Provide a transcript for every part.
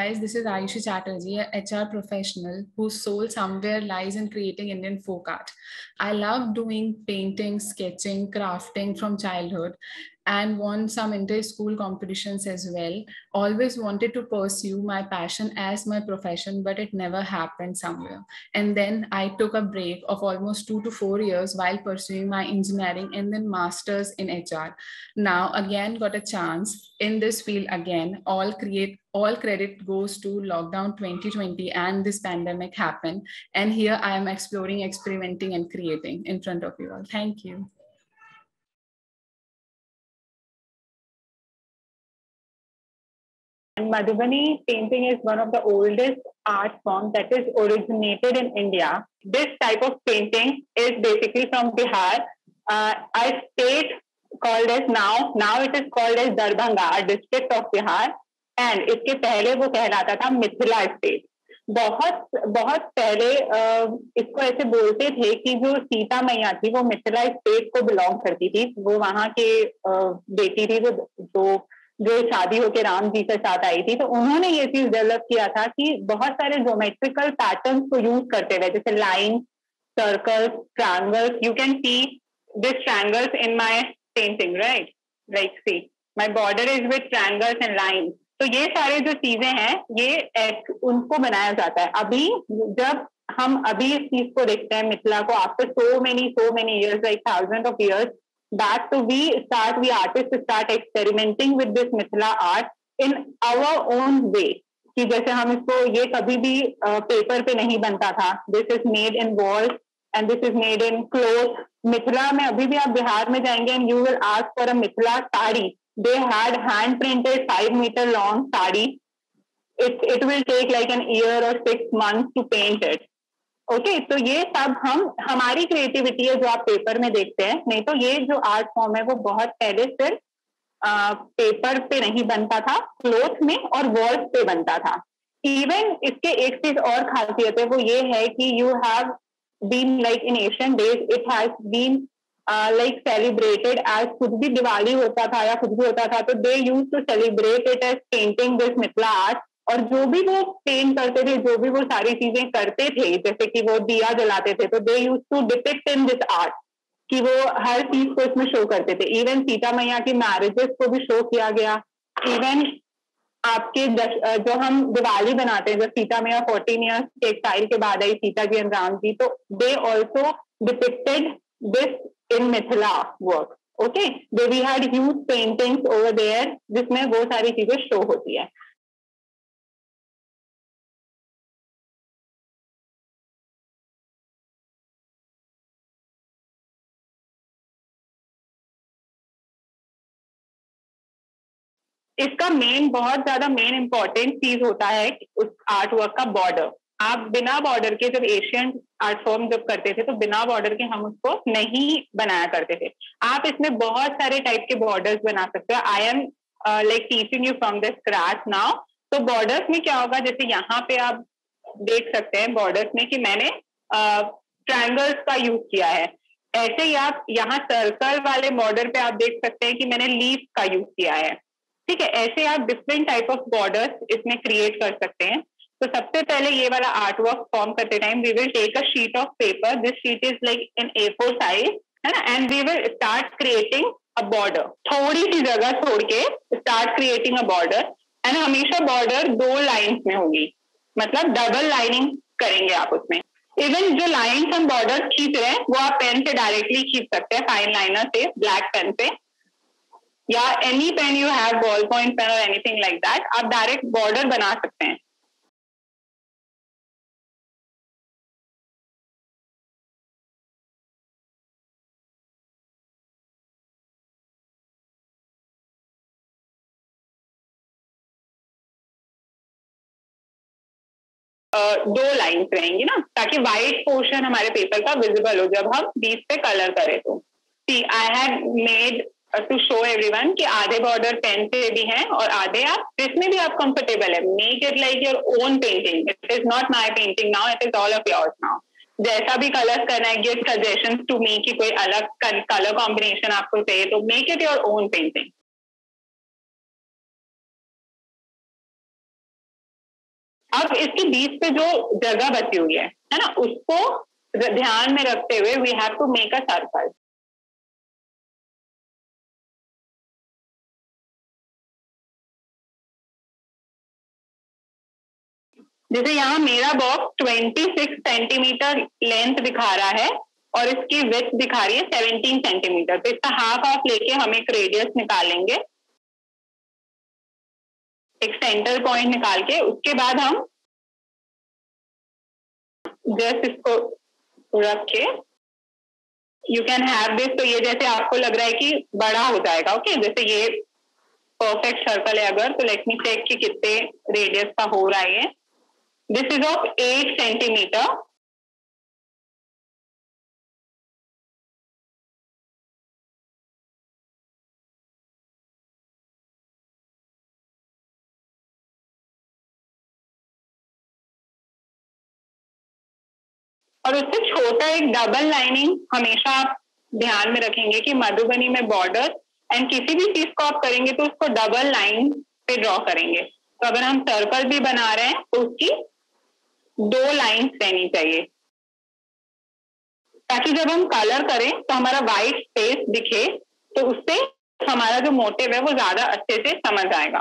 guys, this is Ayushi Chatterjee, a HR professional whose soul somewhere lies in creating Indian folk art. I love doing painting, sketching, crafting from childhood and won some inter-school competitions as well. Always wanted to pursue my passion as my profession, but it never happened somewhere. And then I took a break of almost two to four years while pursuing my engineering and then masters in HR. Now again got a chance in this field again. All create all credit goes to lockdown 2020 and this pandemic happened. And here I am exploring, experimenting, and creating in front of you all. Thank you. And Madhubani painting is one of the oldest art forms that is originated in India. This type of painting is basically from Bihar. Uh, a state called as now, now it is called as Darbhanga, a district of Bihar. And इसके पहले वो कहलाता था Mithila state बहुत बहुत पहले इसको ऐसे बोलते थे कि जो सीता मैया थी वो मिथिला स्टेट को बिलोंग करती थी वो वहाँ के बेटी थी वो जो जो शादी होकर राम जी के साथ आई थी तो उन्होंने ये चीज़ डेवलप किया था कि बहुत सारे जोमेट्रिकल पैटर्न को यूज़ करते हुए जैसे line circles triangles you can see this triangles in my painting right like see my border is with triangles and line तो ये सारे जो चीज़ें हैं ये एक, उनको बनाया जाता है। अभी जब हम अभी इस चीज़ को देखते हैं मिथिला को after so many so many years like thousand of years that we start, we artists start experimenting with this Mithila art in our own way. कि जैसे हम इसको ये कभी भी पेपर पे नहीं बनता था this is made in walls and this is made in cloth Mithila में अभी भी आप बिहार में जाएँगे and you will ask for a Mithila sari they had hand printed five metre long sari it it will take like an year or six months to paint it okay okay, तो ये सब हम हमारी creativity है जो आप paper में देखते हैं नहीं तो ये जो आर्ट फॉर्म है वो बहुत पहले सिर्फ़ पेपर पे नहीं बनता था क्लोथ में और वॉल्स पे बनता था। इवन इसके एक चीज़ और खासियत है वो ये है कि you have been like in Asian days it has been like celebrated as कुछ भी दिवाली होता था या कुछ भी होता था तो they use to celebrate it as painting this Mithila art और जो भी वो पेंट करते थे, जो भी वो सारी चीज़ें करते थे, जैसे कि वो दिया जलाते थे तो they use to depict in this art कि वो हर चीज़ को इसमें शो करते थे। इवन सीता मैया की मैरिजेस को भी शो किया गया। इवन आपके जो हम दिवाली बनाते हैं, जब सीता मैया फोर्टीन ईयर्स के एक्साइल के बाद आई सीता जी एंड राम जी तो they also depicted this in Mithila work okay they we had huge paintings over there जिसमें वो सारी चीज़ें शो होती है। इसका मेन बहुत ज़्यादा मेन इंपॉर्टेंट चीज़ होता है उस आर्ट वर्क का बॉर्डर आप बिना बॉर्डर के जब एशियन आर्ट फॉर्म जब करते थे तो बिना बॉर्डर के हम उसको नहीं बनाया करते थे। आप इसमें बहुत सारे टाइप के बॉर्डर्स बना सकते हो। I am like teaching you from the scratch now तो बॉर्डर्स में क्या होगा? जैसे यहाँ पे आप देख सकते हैं बॉर्डर्स में कि मैंने ट्रायंगल्स uh, का यूज़ किया है। ऐसे ही आप यहाँ सर्कल वाले बॉर्डर पे आप देख सकते हैं कि मैंने लीफ का यूज़ किया है। ठीक है, ऐसे आप डिफरेंट टाइप ऑफ़ बॉर्डर्स इसमें क्रिएट कर सकते हैं। तो सबसे पहले ये वाला आर्ट वर्क फॉर्म करते time we will take a sheet of paper this sheet is like in A four size है ना? And we will start creating a border थोड़ी सी जगह छोड़ के start creating a border and हमेशा border दो लाइन्स में होगी। मतलब डबल लाइनिंग करेंगे आप उसमें। इवन जो लाइन्स हम बॉर्डर खींच रहे हैं, वो आप पेन से डायरेक्टली खींच सकते हैं फाइन लाइनर से ब्लैक पेन से। या any pen you have ball point pen और एनीथिंग लाइक दैट आप डायरेक्ट बॉर्डर बना सकते हैं। Uh, दो लाइंस रहेंगी ना ताकि व्हाइट पोर्शन हमारे पेपर का विजिबल हो जब हम बीच पे कलर करें तो। See I have made to show everyone कि आधे बॉर्डर पेन से भी हैं और आधे आप, जिसमें भी आप कंफर्टेबल है make it like your own painting it is not my painting now it is all of yours now जैसा भी कलर करना है गिव सजेशन टू मी कि कोई अलग कलर कॉम्बिनेशन आपको चाहिए तो make it your own painting अब इसके बीच पे जो जगह बची हुई है है ना, उसको ध्यान में रखते हुए we have to make a circle जैसे यहाँ मेरा बॉक्स 26 सेंटीमीटर लेंथ दिखा रहा है और इसकी विथ दिखा रही है 17 सेंटीमीटर तो इसका हाफ़ हाफ़ लेके हम एक रेडियस निकालेंगे। एक सेंटर पॉइंट निकाल के। उसके बाद हम जस्ट इसको रख के यू कैन हैव दिस तो ये जैसे आपको लग रहा है कि बड़ा हो जाएगा ओके okay? जैसे ये परफेक्ट सर्कल है अगर तो लेट मी चेक कि कितने रेडियस का हो रहा है this is of eight centimetre और उससे छोटा एक डबल लाइनिंग हमेशा आप ध्यान में रखेंगे कि मधुबनी में बॉर्डर एंड किसी भी चीज़ को आप करेंगे तो उसको डबल लाइन पे ड्रॉ करेंगे। तो अगर हम सर्कल भी बना रहे हैं तो उसकी दो लाइंस रहनी चाहिए। ताकि जब हम कलर करें तो हमारा वाइट स्पेस दिखे तो उससे हमारा जो मोटिव है, वो ज़्यादा अच्छे से समझ आएगा।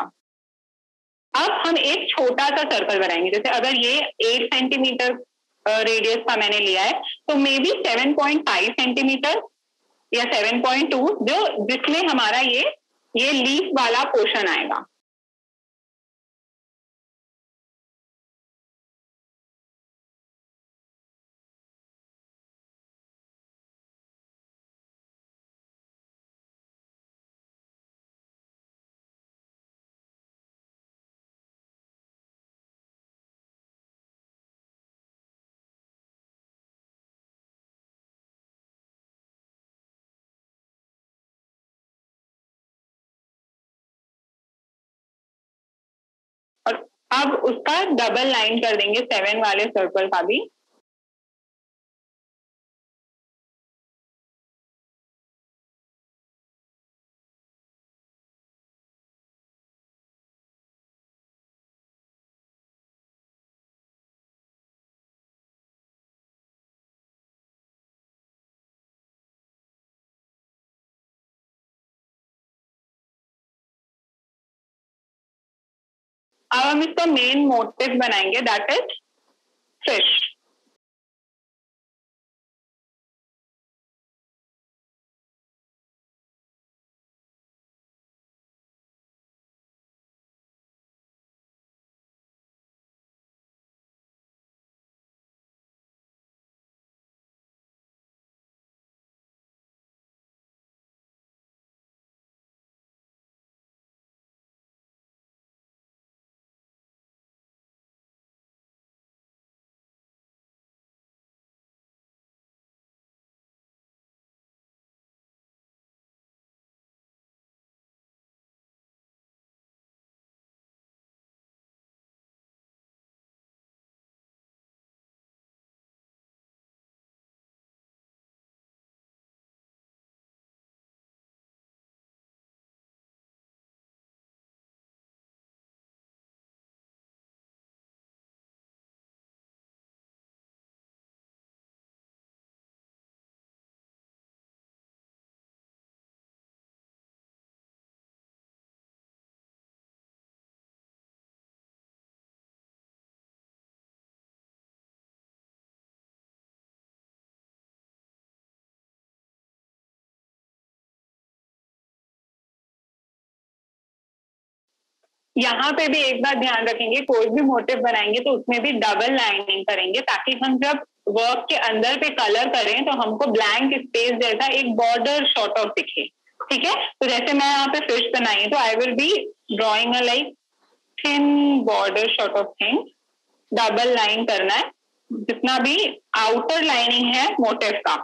अब हम एक छोटा सा सर्कल बनाएँगे। जैसे अगर ये एट सेंटीमीटर रेडियस का मैंने लिया है तो maybe seven point five centimetre या सेवन पॉइंट टू जो जिसमें हमारा ये ये लीफ वाला पोर्शन आएगा। अब उसका डबल लाइन कर देंगे सेवन वाले सर्कल का भी। अब हम इसका मेन मोटिव बनाएँगे दैट इज़ फ़िश यहाँ पे भी एक बात ध्यान रखेंगे, कोई भी मोटिव बनाएँगे तो उसमें भी डबल लाइनिंग करेंगे ताकि हम जब वर्क के अंदर पे कलर करें तो हमको ब्लैंक स्पेस जैसा एक बॉर्डर शॉर्ट ऑफ़ दिखे। ठीक है? तो जैसे मैं यहाँ पे फ़िश बनाई तो I will be drawing a like thin border sort of thing double line करना है। जितना भी आउटर लाइनिंग है मोटिव का।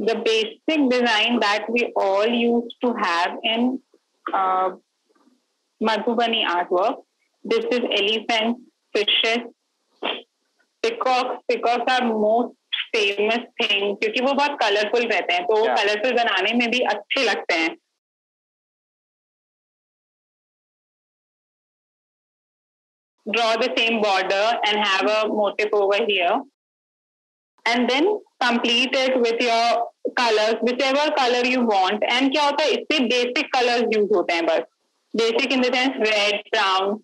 the basic design that we all used to have in uh, Madhubani artwork. This is elephants, fishes, peacocks. Peacocks are most famous thing क्योंकि वो बहुत colourful रहते हैं तो कलरफुल बनाने में भी अच्छे लगते हैं draw the same border and have a motif over here and then complete it with your colors whichever color you want. And क्या होता है इससे basic colors use होते हैं बस। Basic in the sense red brown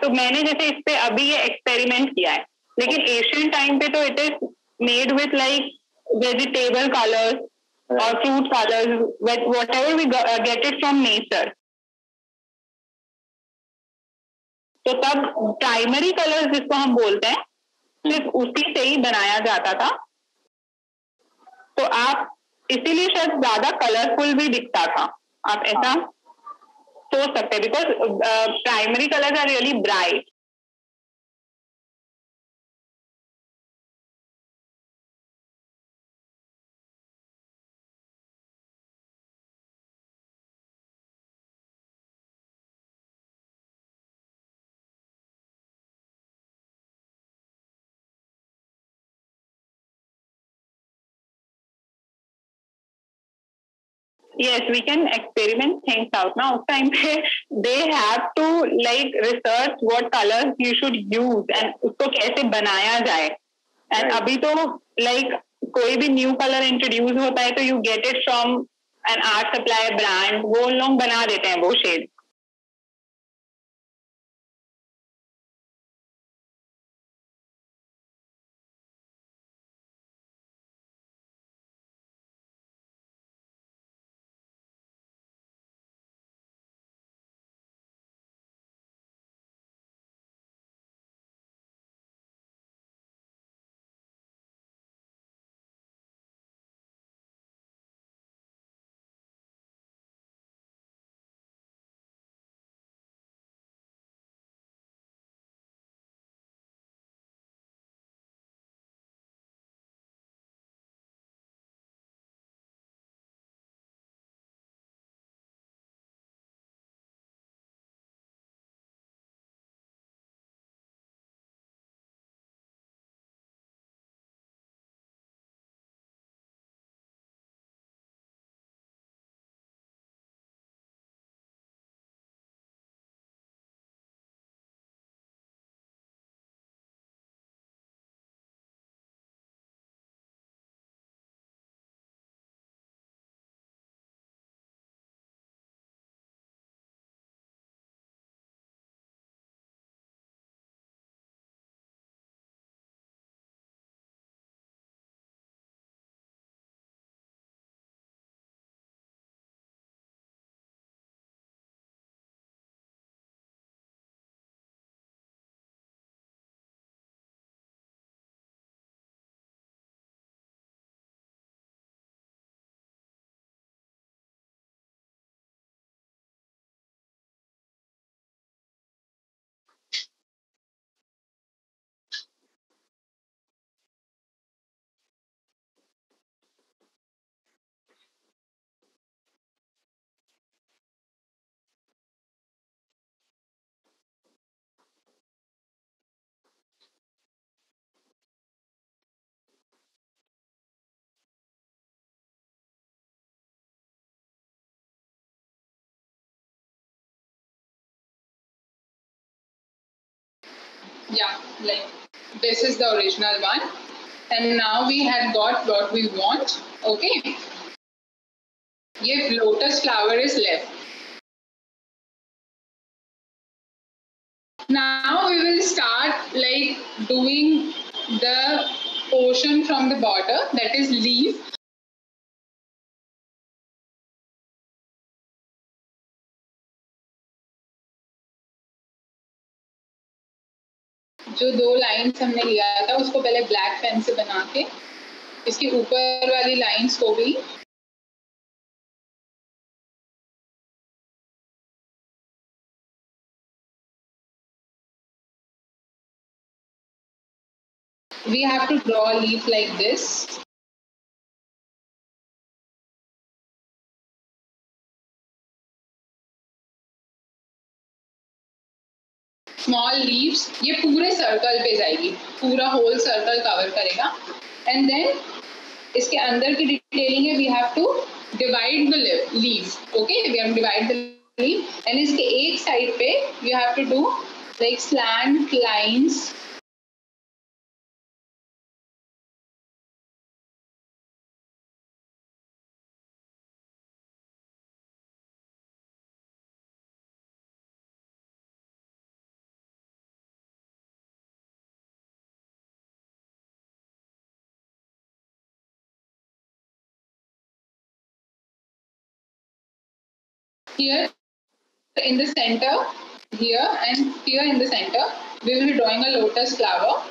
तो मैंने जैसे इस पे अभी ये एक्सपेरिमेंट किया है। लेकिन एशियन टाइम पे तो it is made with like vegetable colours और fruit colours whatever we get it from nature तो तब प्राइमरी कलर्स जिसको हम बोलते हैं सिर्फ़ उसी से ही बनाया जाता था। तो आप इसीलिए शायद ज़्यादा कलरफुल भी दिखता था। आप ऐसा सोच सकते हैं because primary colours are really bright yes we can experiment things out now time they have to like research what colors you should use and usko kaise banaya jaye and right. abhi to like कोई भी new colour introduce होता है तो you get it from an art supply brand वो लोग बना देते हैं वो shade yeah like this is the original one. And now we have got what we want okay? If lotus flower is left. Now we will start like doing the portion from the border that is leaf जो दो lines हमने लिया था, उसको पहले black pen से बना के, इसकी ऊपर वाली लाइंस को भी we have to draw a leaf like this. Small leaves ये पूरे सर्कल पे जाएगी। पूरा होल सर्कल कवर करेगा। एंड देन इसके अंदर की डिटेलिंग है we have to divide the leave okay we have divide the leave and इसके एक साइड पे you have to do like slant lines here in the center here and here in the center we will be drawing a lotus flower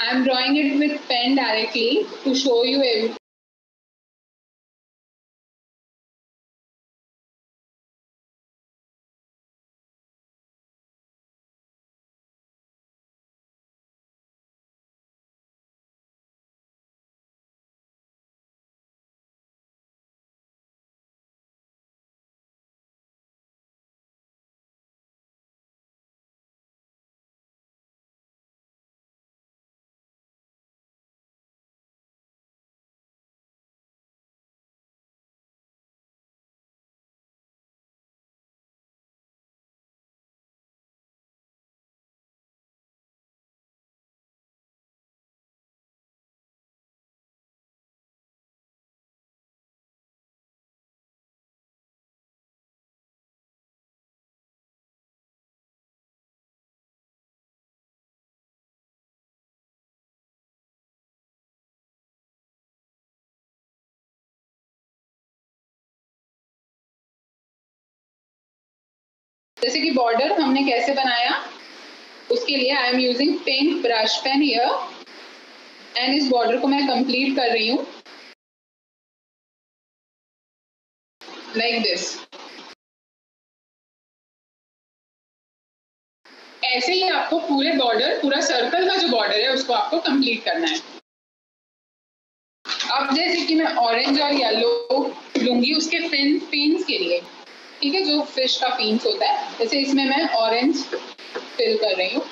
I am drawing it with pen directly to show you everything. जैसे कि border हमने कैसे बनाया? उसके लिए I am using pink brush pen here and इस border को मैं कंप्लीट कर रही हूँ। लाइक दिस ऐसे ही आपको पूरे बॉर्डर पूरा सर्कल का जो बॉर्डर है, उसको आपको कंप्लीट करना है। अब जैसे कि मैं ऑरेंज और येलो लूँगी उसके फिन फिन्स के लिए। ठीक है, जो फ़िश का फीन्स होता है, जैसे इसमें मैं ऑरेंज फिल कर रही हूँ।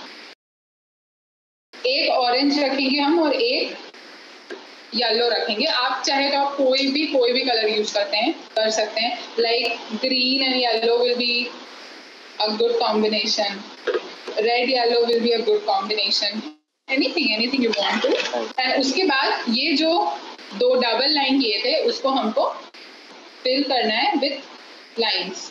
एक ऑरेंज रखेंगे हम और एक येलो रखेंगे। आप चाहे तो आप कोई भी कोई भी कलर यूज़ करते हैं, कर सकते हैं। Like green and yellow will be a good combination red yellow will be a good combination anything anything you want to and उसके बाद ये जो दो डबल लाइन किए थे, उसको हमको फिल करना है विथ lines.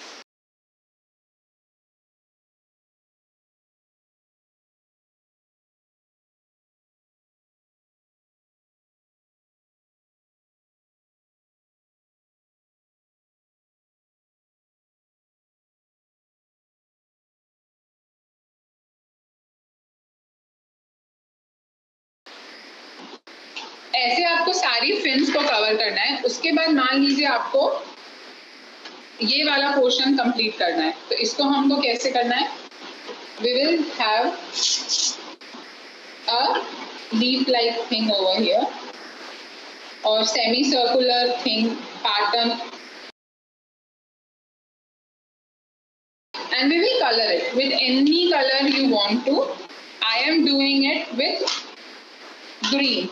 ऐसे आपको सारी फिन्स को कवर करना है उसके बाद मान लीजिए आपको ये वाला पोर्शन कंप्लीट करना है। तो इसको हमको कैसे करना है? We will have a like thing over here और semi circular thing pattern and we will colour it with any colour you want to I am doing it with green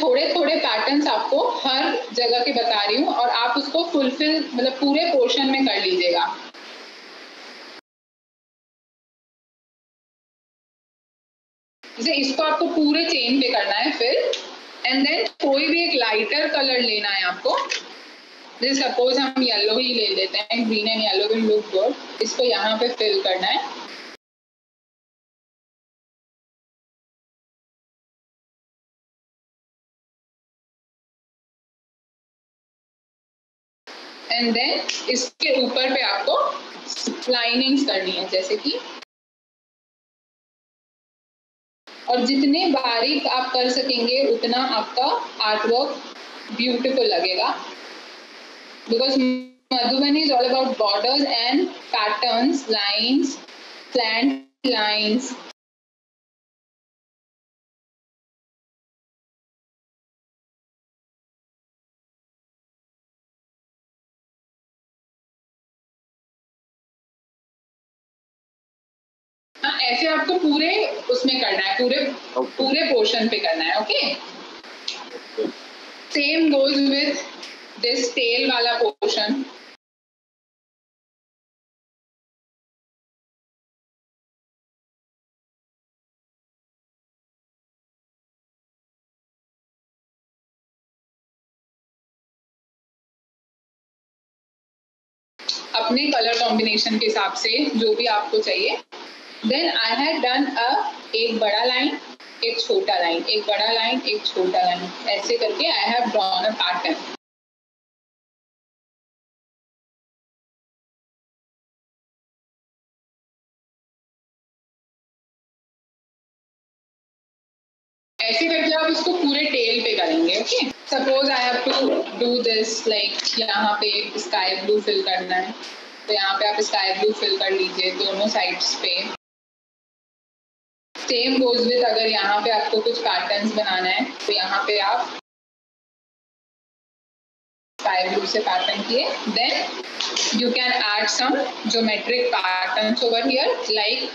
थोड़े थोड़े पैटर्न्स आपको हर जगह के बता रही हूँ और आप उसको फुलफिल मतलब पूरे पोर्शन में कर लीजिएगा। जैसे इसको आपको पूरे चेन पे करना है फिर एंड देन कोई भी एक लाइटर कलर लेना है आपको, जैसे सपोज़ हम येलो ही ले लेते हैं green and yellow will look good इसको यहाँ पे फिल करना है। एंड देन इसके ऊपर पे आपको लाइनिंग्स करनी है जैसे कि और जितने बारीक आप कर सकेंगे उतना आपका आर्ट वर्क ब्यूटिफुल लगेगा because Madhubani is all about borders and patterns, lines, slant lines. ऐसे आपको पूरे उसमें करना है पूरे okay. पूरे पोर्शन पे करना है okay same goes with this tail वाला पोर्शन अपने कलर कॉम्बिनेशन के हिसाब से जो भी आपको चाहिए then I had done a एक बड़ा लाइन एक छोटा लाइन एक बड़ा लाइन एक छोटा लाइन ऐसे करके I have drawn a pattern ऐसे करके आप इसको पूरे टेल पे करेंगे okay suppose I have to do this like यहाँ पे स्काई ब्लू फिल करना है तो यहाँ पे आप स्काई ब्लू फिल कर लीजिए दोनों साइड्स पे। सेम गोज विद अगर यहाँ पे आपको कुछ पैटर्न बनाना है तो यहाँ पे आप स्काई ब्लू से पैटर्न किए। Then you can add some geometric patterns over here like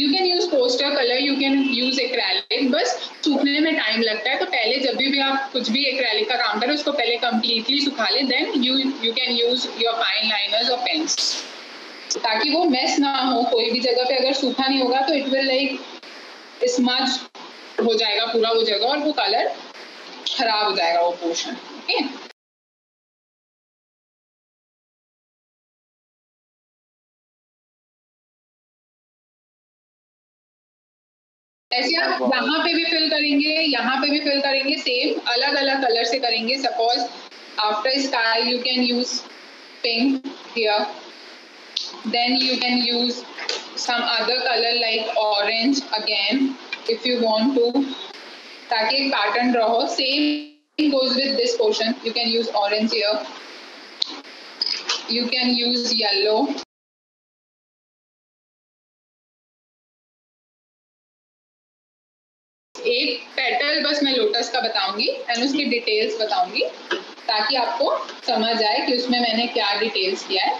you can use poster colour you can use acrylic बस सूखने में टाइम लगता है। तो पहले जब भी, भी आप कुछ भी एक्रेलिक का काम करें उसको पहले कंप्लीटली सुखा लें then you you can use your fine liners और पेंस ताकि वो मेस ना हो कोई भी जगह पे। अगर सूखा नहीं होगा तो इट विल लाइक स्मज हो जाएगा पूरा वो जगह और वो कलर खराब हो जाएगा वो पोर्शन ओके okay? ऐसे आप यहाँ पे भी फिल करेंगे यहाँ पे भी फिल करेंगे सेम अलग अलग कलर से करेंगे. Suppose after sky you can use pink here then you can use some other colour like orange again if you want to ताकि एक पैटर्न रहो same goes with this portion you can use orange here you can use yellow एक petal बस मैं lotus का बताऊँगी and उसकी details बताऊँगी, ताकि आपको समझ आए कि उसमें मैंने क्या डिटेल्स किया है।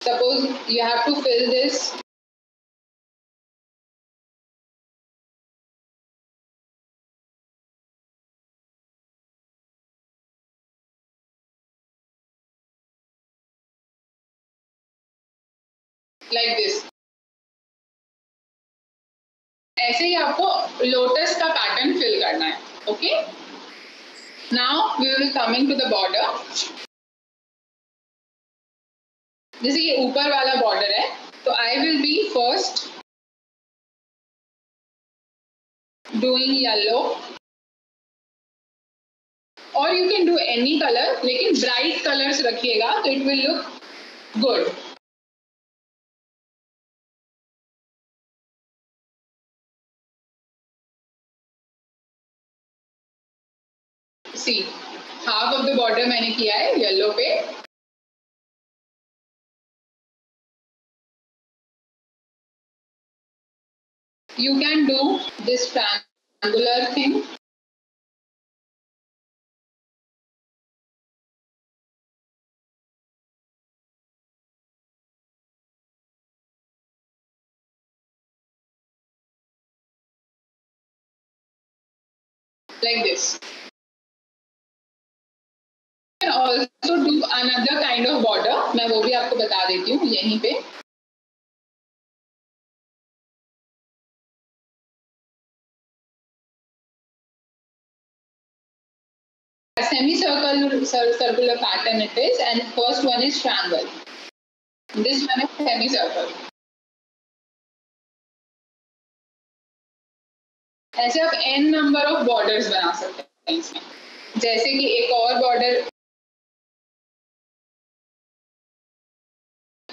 Suppose you have to fill this like this ऐसे ही आपको लोटस का पैटर्न फिल करना है okay now we will coming to the border जैसे ये ऊपर वाला बॉर्डर है तो I will be first doing yellow और you can do any colour लेकिन ब्राइट कलर्स रखिएगा तो it will look good see. Half of the border मैंने किया है येलो पे। You can do this triangular thing like this also do another kind of border मैं वो भी आपको बता देती हूँ, यहीं पे। Semi circle circular pattern it is and first one is triangle this one is semi circle ऐसे आप एन नंबर ऑफ़ बॉर्डर्स बना सकते हैं जैसे कि एक और बॉर्डर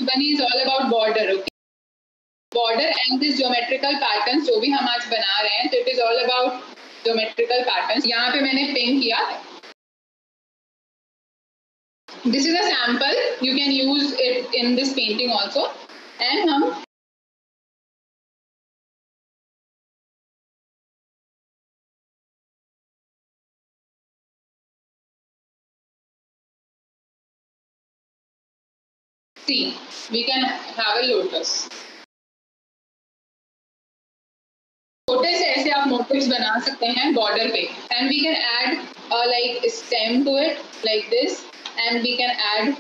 बनी is all about border okay border and this geometrical pattern जो भी हम आज बना रहे हैं तो it is all about geometrical pattern यहाँ पे मैंने पिंक किया। This is a sample you can use it in this painting also and हम see we can have a lotus छोटे से ऐसे आप मोटिव्स बना सकते हैं बॉर्डर पे and we can add like stem to it like this and we can add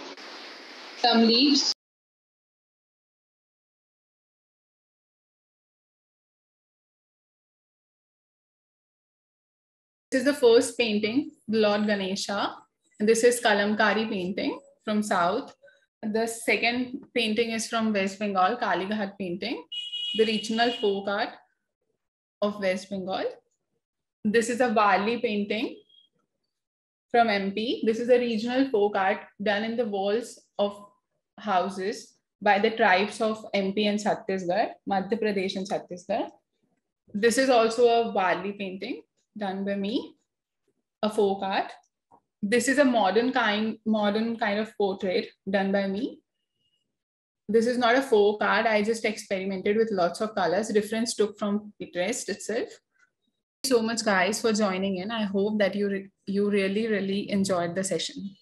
some leaves This is the first painting, Lord Ganesha. And this is Kalamkari painting from South. The second painting is from West Bengal, Kalighat painting, the regional folk art of West Bengal. This is a Bali painting from MP. This is a regional folk art done in the walls of houses by the tribes of MP and Chhattisgarh, Madhya Pradesh and Chhattisgarh. This is also a Bali painting done by me, a folk art this is a modern kind modern kind of portrait done by me. This is not a folk art i just experimented with lots of colors. Reference took from pinterest itself. So much guys for joining in. I hope that you re you really really enjoyed the session